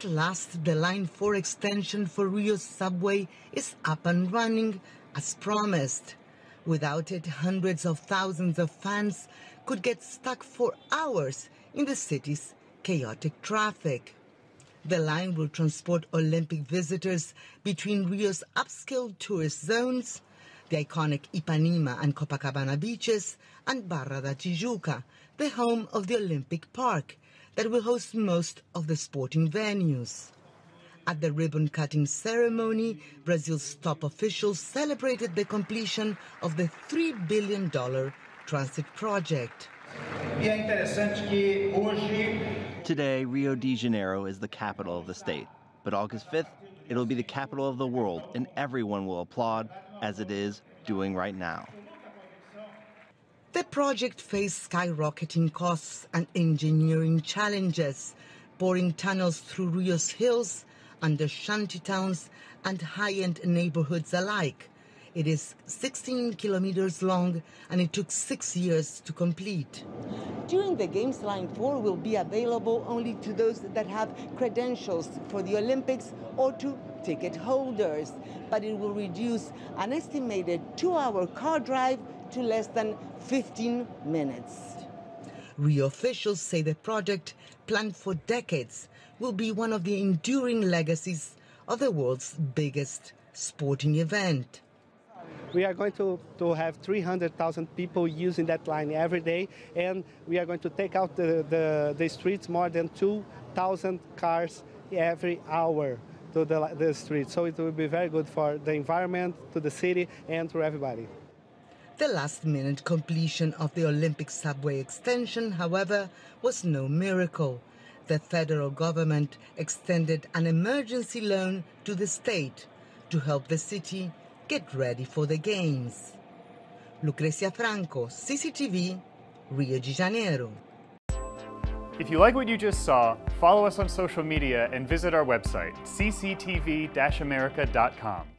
At last, the Line 4 extension for Rio's subway is up and running as promised. Without it, hundreds of thousands of fans could get stuck for hours in the city's chaotic traffic. The line will transport Olympic visitors between Rio's upscale tourist zones, the iconic Ipanema and Copacabana beaches, and Barra da Tijuca, the home of the Olympic Park, that will host most of the sporting venues. At the ribbon cutting ceremony, Brazil's top officials celebrated the completion of the $3 billion transit project. Today, Rio de Janeiro is the capital of the state, but August 5th, it'll be the capital of the world, and everyone will applaud, as it is doing right now. The project faced skyrocketing costs and engineering challenges, boring tunnels through Rio's hills, under shanty towns, and high-end neighborhoods alike. It is 16 kilometers long and it took six years to complete. During the Games, Line 4 will be available only to those that have credentials for the Olympics or to ticket holders, but it will reduce an estimated two-hour car drive to less than 15 minutes. Rio officials say the project, planned for decades, will be one of the enduring legacies of the world's biggest sporting event. We are going to, to have 300,000 people using that line every day, and we are going to take out the, the, the streets more than 2,000 cars every hour to the, the streets. So it will be very good for the environment, to the city, and to everybody. The last minute completion of the Olympic subway extension, however, was no miracle. The federal government extended an emergency loan to the state to help the city get ready for the Games. Lucrecia Franco, CCTV, Rio de Janeiro. If you like what you just saw, follow us on social media and visit our website, cctv-america.com.